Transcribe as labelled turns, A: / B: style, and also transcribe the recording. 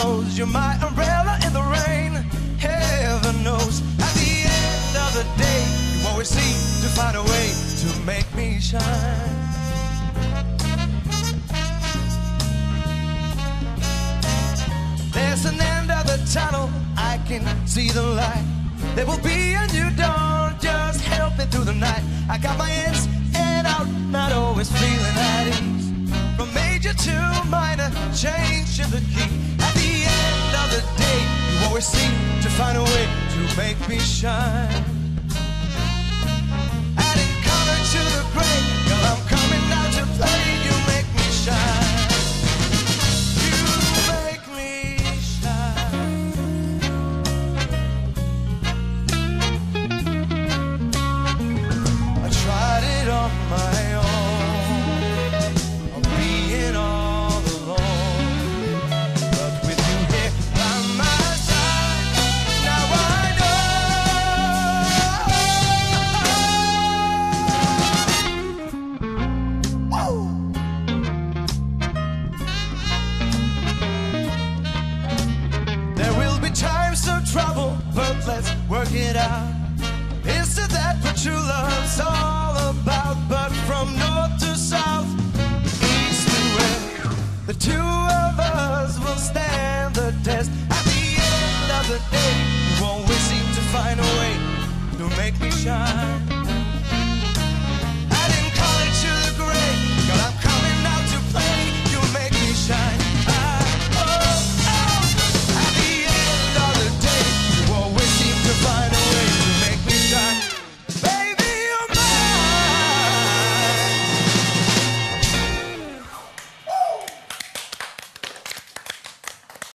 A: clothes. You're my umbrella in the rain. Heaven knows, at the end of the day, you always seem to find a way to make me shine. There's an end of the tunnel, I can see the light. There will be a new dawn, just help me through the night. I got my ins and out, not always feeling at ease. From major to minor, change to the key. Always seem to find a way to make me shine. Let's work it out. Is it that what true love's all about? But from north to south, east to west, the two